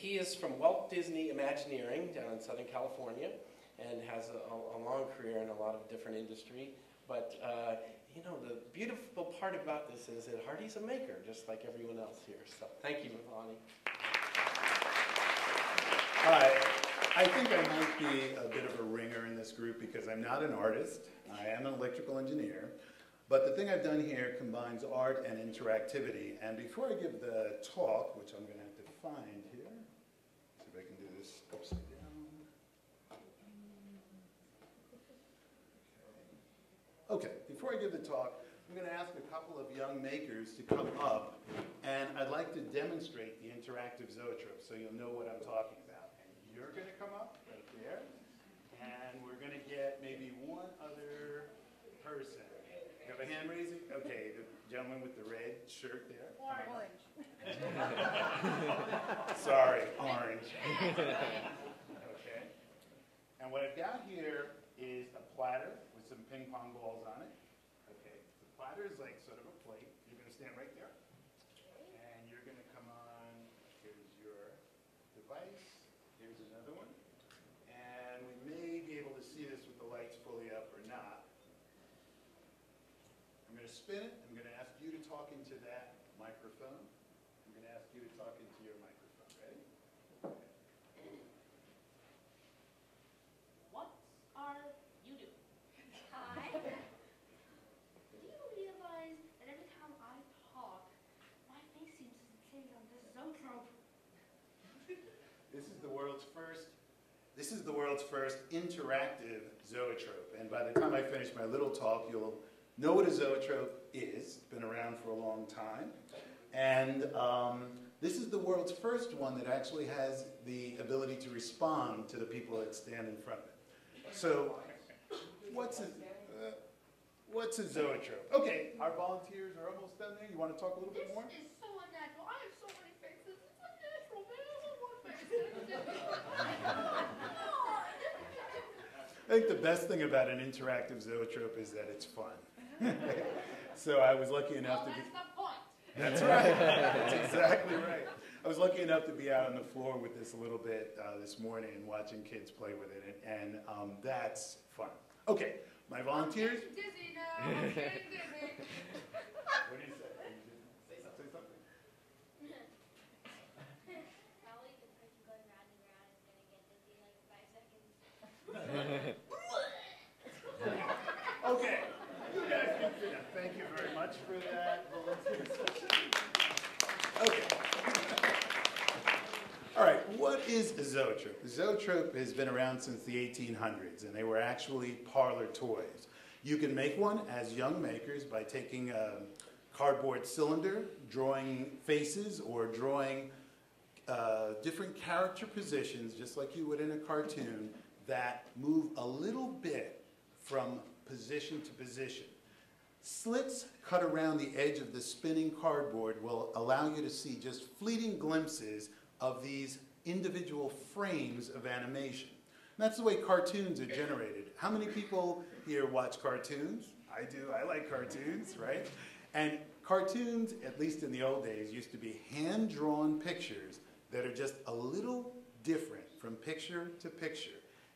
he is from Walt Disney Imagineering down in Southern California and has a, a long career in a lot of different industry. But, uh, you know, the beautiful part about this is that Hardy's a maker, just like everyone else here. So thank you, Mavani. Hi. I think I might be a bit of a ringer in this group because I'm not an artist. I am an electrical engineer. But the thing I've done here combines art and interactivity. And before I give the talk, which I'm going to have to find here, see if I can do this Okay, before I give the talk, I'm going to ask a couple of young makers to come up, and I'd like to demonstrate the interactive zoetrope so you'll know what I'm talking about. And you're going to come up right there, and we're going to get maybe one other person. Have a hand raising? Okay, the gentleman with the red shirt there. Orange. Sorry, orange. okay. And what I've got here is a platter with some ping pong balls on it. Okay. The platter is like sort of a plate. You're going to stand right there. And you're going to come on. Here's your device. Here's another one. And we may be able to see this with the lights fully up or not. I'm going to spin it. I'm going to ask you to talk into that microphone. I'm going to ask you to talk into your microphone. Ready? What are you doing? Hi. Do you realize that every time I talk, my face seems to change on this zoetrope? This is the world's first. This is the world's first interactive zoetrope. And by the time I finish my little talk, you'll know what a zoetrope is. It's been around for a long time. And um, this is the world's first one that actually has the ability to respond to the people that stand in front of it. So, what's a, uh, what's a zoetrope? Okay, our volunteers are almost done there. You want to talk a little bit more? This is so unnatural. I have so many faces. It's unnatural, man. I one face. I think the best thing about an interactive zoetrope is that it's fun. So I was lucky enough well, to be. that's the point. That's right. That's exactly right. I was lucky enough to be out on the floor with this a little bit uh, this morning and watching kids play with it, and, and um, that's fun. Okay, my volunteers. I'm getting dizzy now. I'm getting dizzy. What do you say? Say something. Probably the person going round and round is gonna get dizzy in like five seconds. Okay, you guys can sit down. Thank you Okay. All right, what is a zoetrope? Zoetrope has been around since the 1800s, and they were actually parlor toys. You can make one as young makers by taking a cardboard cylinder, drawing faces, or drawing uh, different character positions, just like you would in a cartoon, that move a little bit from position to position. Slits cut around the edge of the spinning cardboard will allow you to see just fleeting glimpses of these individual frames of animation. And that's the way cartoons are generated. How many people here watch cartoons? I do. I like cartoons, right? And cartoons, at least in the old days, used to be hand drawn pictures that are just a little different from picture to picture.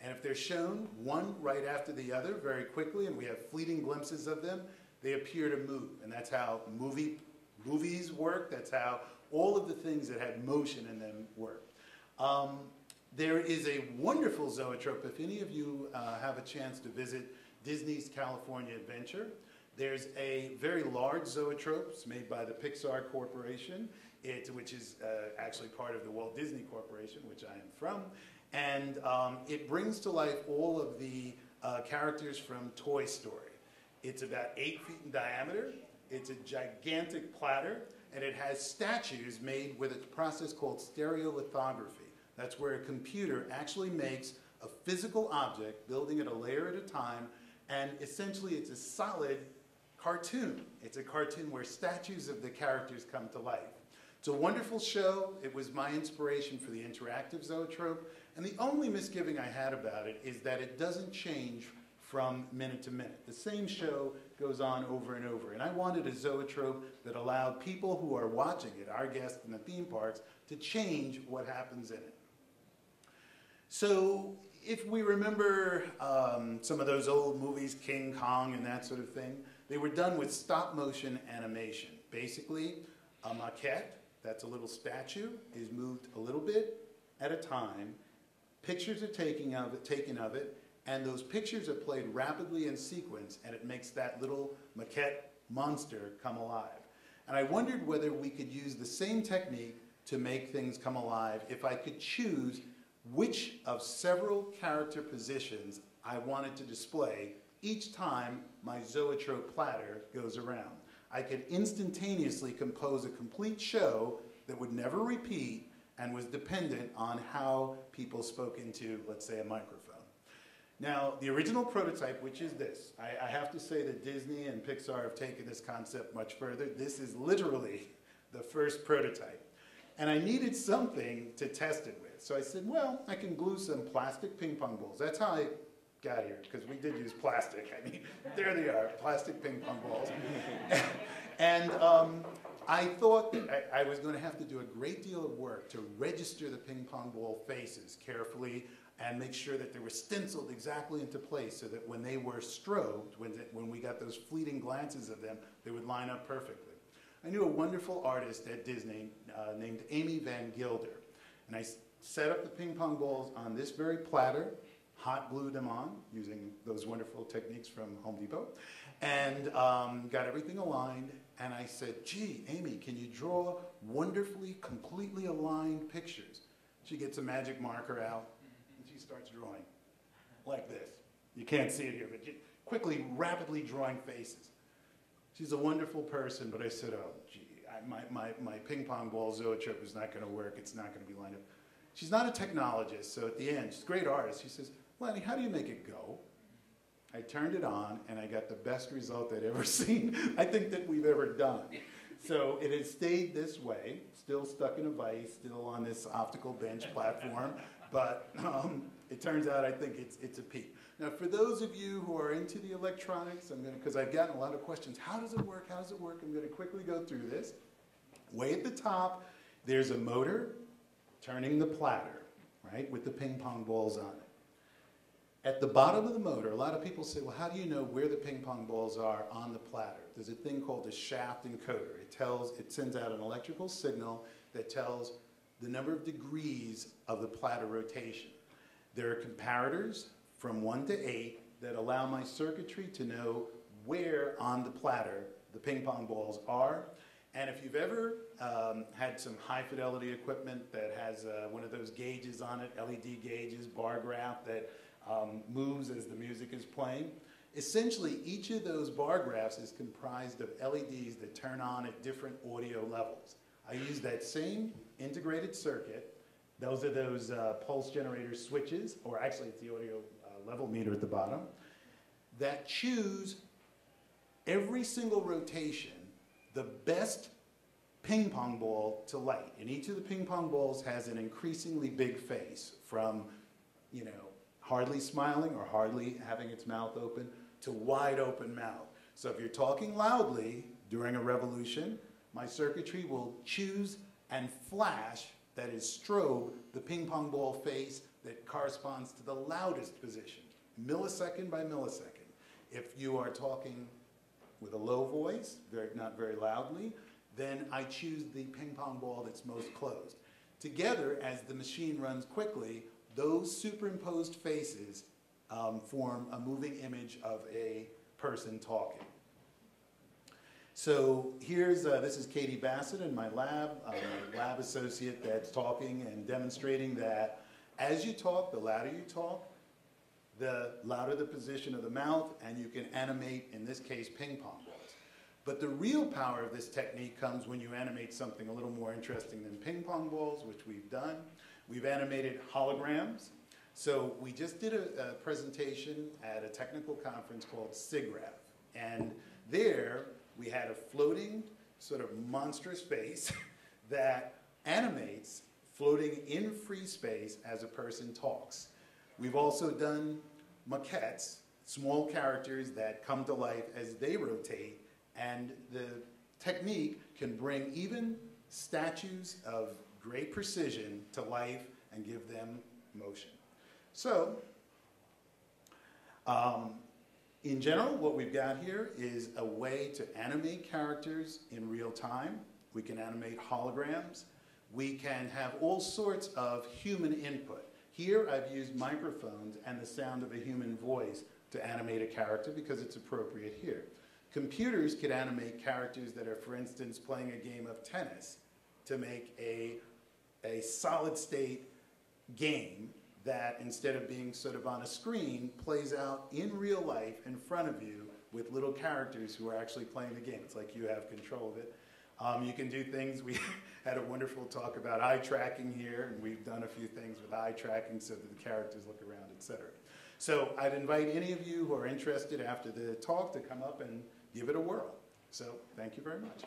And if they're shown one right after the other very quickly, and we have fleeting glimpses of them, they appear to move. And that's how movie, movies work. That's how all of the things that had motion in them work. Um, there is a wonderful zoetrope. If any of you uh, have a chance to visit Disney's California Adventure, there's a very large zoetrope it's made by the Pixar Corporation, it, which is uh, actually part of the Walt Disney Corporation, which I am from. And um, it brings to life all of the uh, characters from Toy Story. It's about eight feet in diameter. It's a gigantic platter, and it has statues made with a process called stereolithography. That's where a computer actually makes a physical object, building it a layer at a time, and essentially it's a solid cartoon. It's a cartoon where statues of the characters come to life. It's a wonderful show. It was my inspiration for the interactive zoetrope. And the only misgiving I had about it is that it doesn't change from minute to minute. The same show goes on over and over. And I wanted a zoetrope that allowed people who are watching it, our guests in the theme parks, to change what happens in it. So if we remember um, some of those old movies, King Kong and that sort of thing, they were done with stop motion animation. Basically, a maquette, that's a little statue, is moved a little bit at a time. Pictures are of it, taken of it, and those pictures are played rapidly in sequence, and it makes that little maquette monster come alive. And I wondered whether we could use the same technique to make things come alive if I could choose which of several character positions I wanted to display each time my zoetrope platter goes around. I could instantaneously compose a complete show that would never repeat and was dependent on how people spoke into, let's say, a microphone. Now, the original prototype, which is this, I, I have to say that Disney and Pixar have taken this concept much further. This is literally the first prototype. And I needed something to test it with. So I said, well, I can glue some plastic ping pong balls. That's how I got here, because we did use plastic. I mean, there they are, plastic ping pong balls. and um, I thought that I, I was going to have to do a great deal of work to register the ping pong ball faces carefully and make sure that they were stenciled exactly into place so that when they were strobed, when, they, when we got those fleeting glances of them, they would line up perfectly. I knew a wonderful artist at Disney uh, named Amy Van Gilder, and I set up the ping pong balls on this very platter, hot glued them on using those wonderful techniques from Home Depot, and um, got everything aligned. And I said, gee, Amy, can you draw wonderfully, completely aligned pictures? She gets a magic marker out, starts drawing like this. You can't see it here, but quickly, rapidly drawing faces. She's a wonderful person, but I said, oh, gee, I, my, my, my ping pong ball zoetrope is not going to work. It's not going to be lined up. She's not a technologist, so at the end, she's a great artist. She says, Lanny, how do you make it go? I turned it on, and I got the best result I'd ever seen, I think, that we've ever done. So it has stayed this way, still stuck in a vise, still on this optical bench platform, but um, it turns out I think it's, it's a peak. Now, for those of you who are into the electronics, I'm going to, because I've gotten a lot of questions. How does it work? How does it work? I'm going to quickly go through this. Way at the top, there's a motor turning the platter, right, with the ping pong balls on it. At the bottom of the motor, a lot of people say, well, how do you know where the ping pong balls are on the platter? There's a thing called a shaft encoder. It tells, it sends out an electrical signal that tells the number of degrees of the platter rotation. There are comparators from one to eight that allow my circuitry to know where on the platter the ping pong balls are and if you've ever um, had some high fidelity equipment that has uh, one of those gauges on it, LED gauges, bar graph that um, moves as the music is playing, essentially each of those bar graphs is comprised of LEDs that turn on at different audio levels. I use that same integrated circuit. Those are those uh, pulse generator switches, or actually it's the audio uh, level meter at the bottom, that choose every single rotation the best ping pong ball to light. And each of the ping pong balls has an increasingly big face from, you know, hardly smiling or hardly having its mouth open to wide open mouth. So if you're talking loudly during a revolution, my circuitry will choose and flash, that is strobe, the ping pong ball face that corresponds to the loudest position, millisecond by millisecond. If you are talking with a low voice, very, not very loudly, then I choose the ping pong ball that's most closed. Together, as the machine runs quickly, those superimposed faces um, form a moving image of a person talking. So here's, uh, this is Katie Bassett in my lab, I'm a lab associate that's talking and demonstrating that as you talk, the louder you talk, the louder the position of the mouth, and you can animate, in this case, ping pong balls. But the real power of this technique comes when you animate something a little more interesting than ping pong balls, which we've done. We've animated holograms. So we just did a, a presentation at a technical conference called SIGGRAPH. And there we had a floating sort of monstrous face that animates floating in free space as a person talks. We've also done maquettes, small characters that come to life as they rotate, and the technique can bring even statues of great precision to life and give them motion. So, um, in general, what we've got here is a way to animate characters in real time. We can animate holograms. We can have all sorts of human input. Here I've used microphones and the sound of a human voice to animate a character because it's appropriate here. Computers could animate characters that are, for instance, playing a game of tennis to make a, a solid state game that instead of being sort of on a screen plays out in real life in front of you with little characters who are actually playing the game. It's like you have control of it. Um, you can do things. We had a wonderful talk about eye tracking here, and we've done a few things with eye tracking so that the characters look around, etc. So I'd invite any of you who are interested after the talk to come up and give it a whirl. So thank you very much.